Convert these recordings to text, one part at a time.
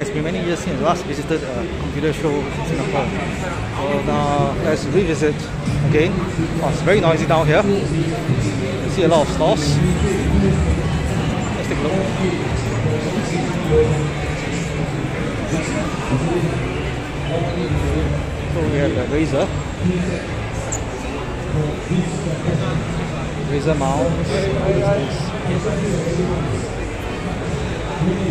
It's been many years since last visited a computer show in Singapore. So now uh, let's revisit again. Oh, it's very noisy down here. You see a lot of stores. Let's take a look. So we have the Razer. Razer mouse. This?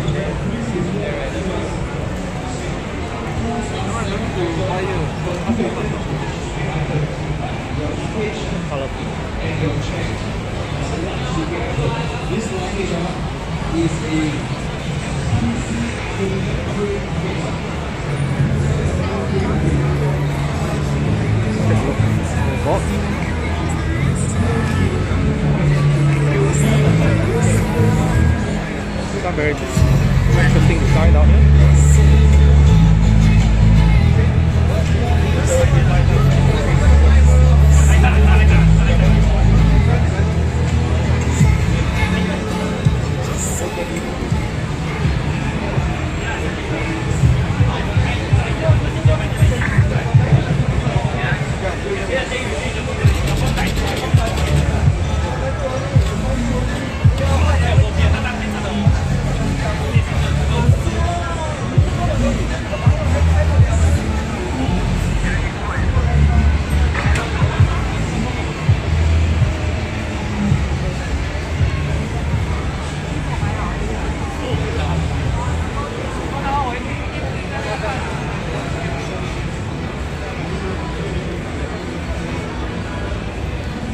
This luggage is a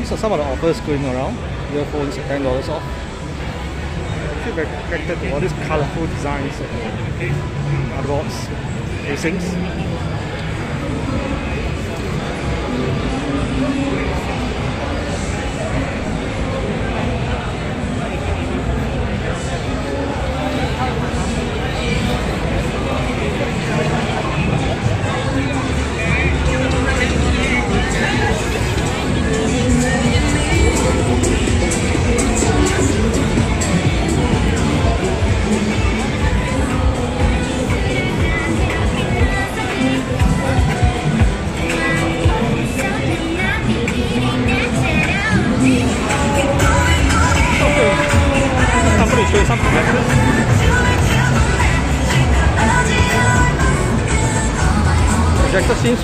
These are some of the offers going around. Earphones at ten dollars off. I feel very attracted to all these colourful designs of motherboards, casings.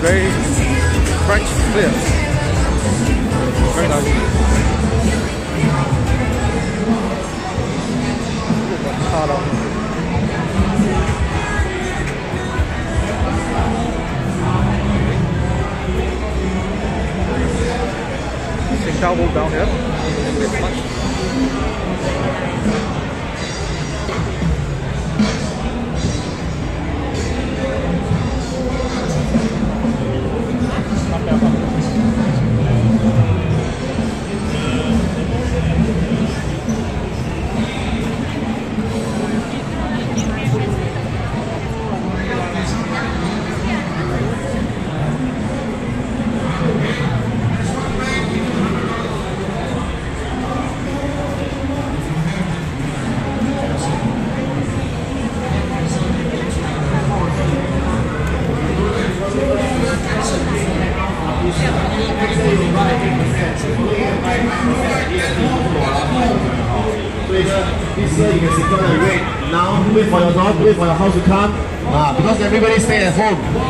Very bright, clear. Very nice. Move down here.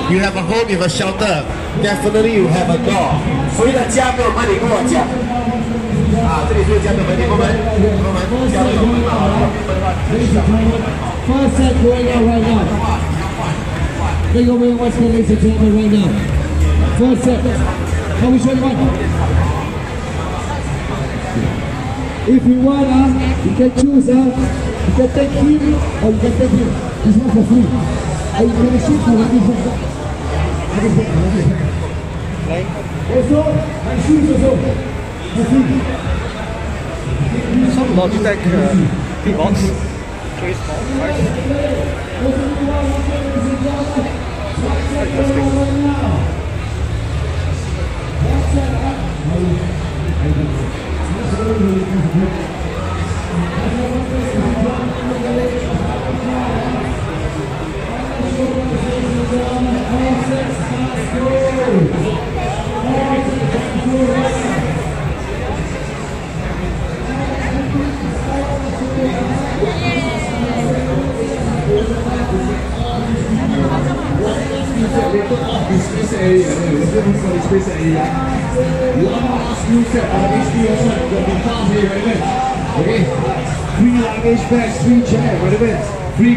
You have a home, you have a shelter. Definitely you have a door. 所以的家没有门，你跟我讲。啊，这里是家没有门，你们门，你们门，家没有门啊。 First set going on right now. Big over here, what's going ladies and gentlemen, right now. First set. How we show you one? If you want, uh, you can choose, uh, you can take him or you can take him. This one for free. And you can shoot for this one. some Logitech uh, keyboards. Very small, right?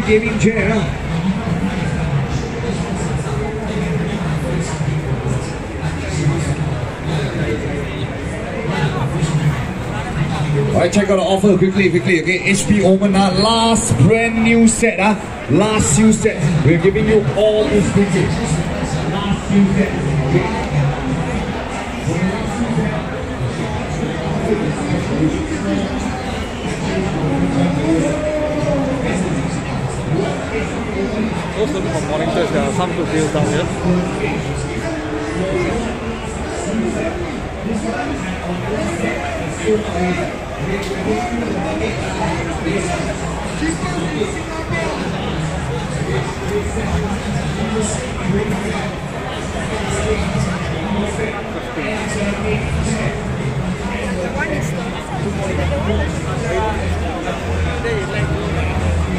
Gaming. Huh? Alright, check out the offer quickly, quickly, okay? HP Omen, uh, last brand new set, uh, last new set. We're giving you all vintage. Last new set, okay? Also look for morning shows, there are some good deals down here.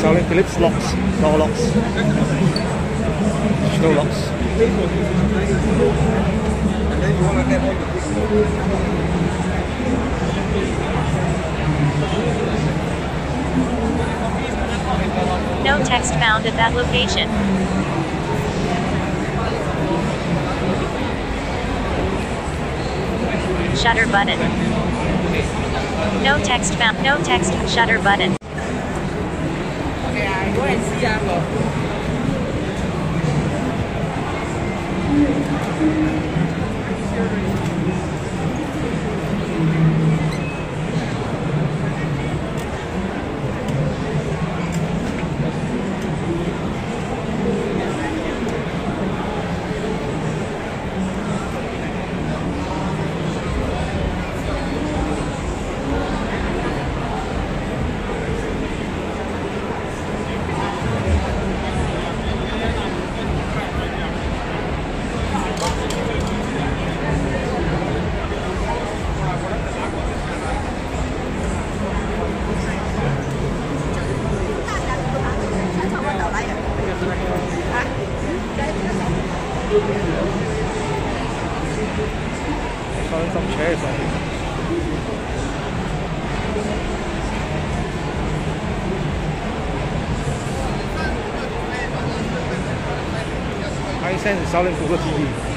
Selling Philips locks, door locks, digital locks. No text found at that location. Shutter button. No text found. No text. Shutter button. ancora il. Selling some chairs I think. Hisense is selling Google TV. 对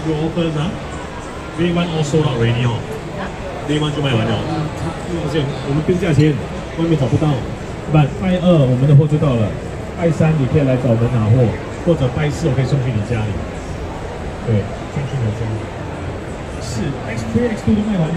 就 open 啊，day one all sold out ready 哦，Day One 就卖完了。抱歉，我们变价签，外面找不到。拜二我们的货就到了，拜三你可以来找我们拿货，或者拜四我可以送去你家里。对，送去你家。是，X3、X2 都卖完了。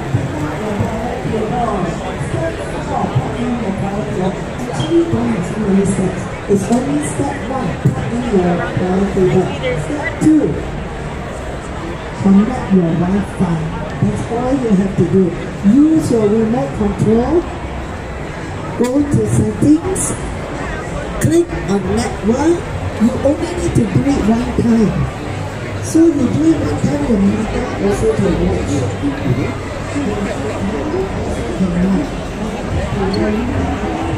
you dance in steps. It's only step one, tucking your right finger. Step two, connect your Wi-Fi. That's all you have to do. Use your remote control. Go to settings. Click on network. You only need to do it one time. So you do it one time, your monitor also can watch. Connect.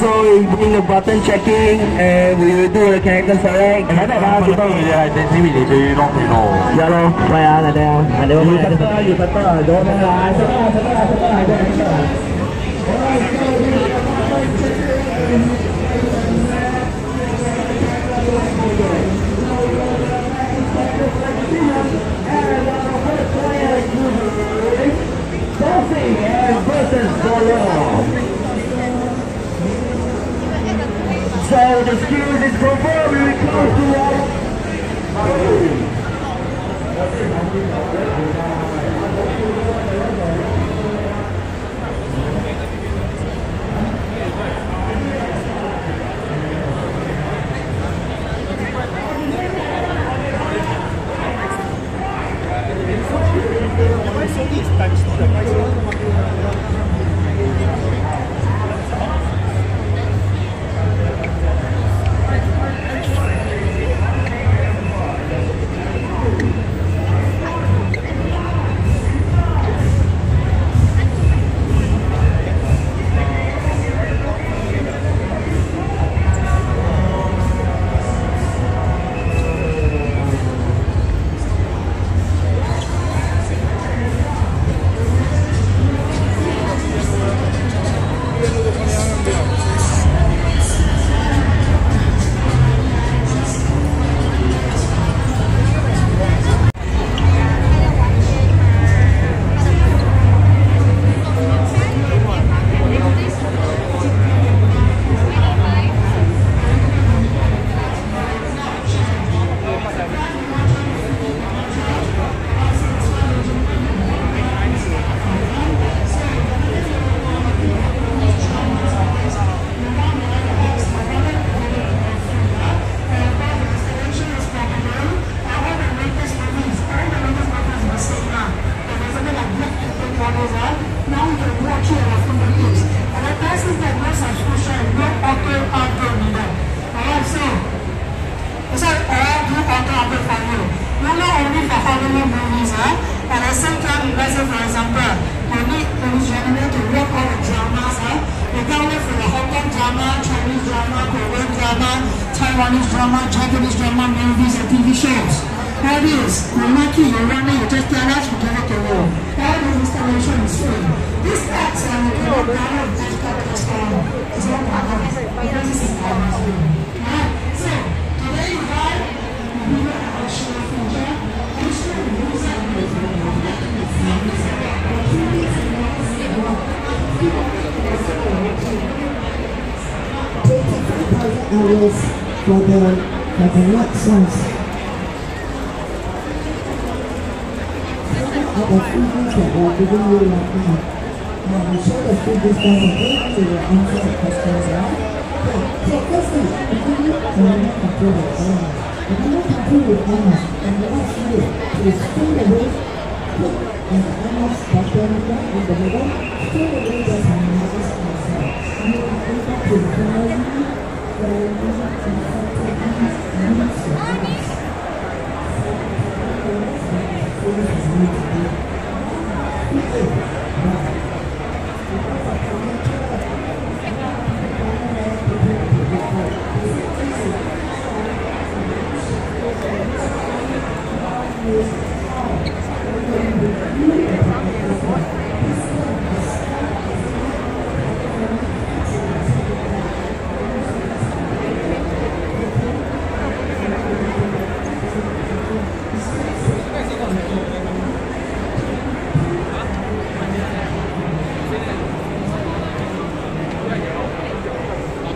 So we bring the button checking and we will do the character select. Cái này là chúng tôi là đến thế mình để chơi nó thì nó. Dạ luôn. Quay à là đây à. À đây mà. Chúng ta dùng So the skills is will close to Let's say, for example, you need a genre to work all the dramas, right? You can work for the Hong Kong drama, Chinese drama, Korean drama, Taiwanese drama, Japanese drama, movies, and TV shows. That is, this, you like it, you run it, you just tell us, you give it to you. All this installation is free. This acts like a kind of digital platform. Part of it, because hours for the for the rock songs. Are the freebies that we are giving you right now. Now we show the freebies down again to answer the questions, right? So firstly, the the remote control with. The remote control with Emma, and the last video is straight away on the Emma's button right in the middle, straight away there's a answer. You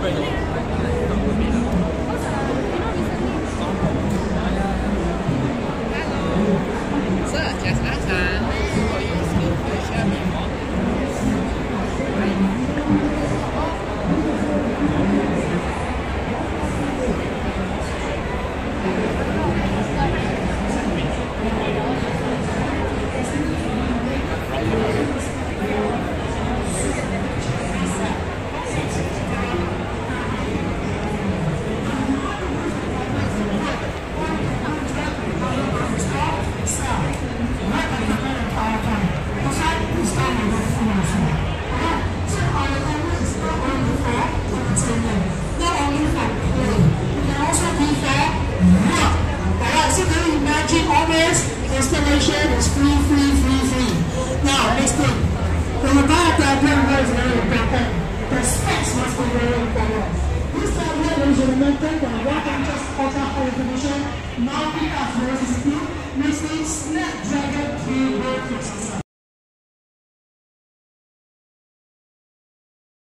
are able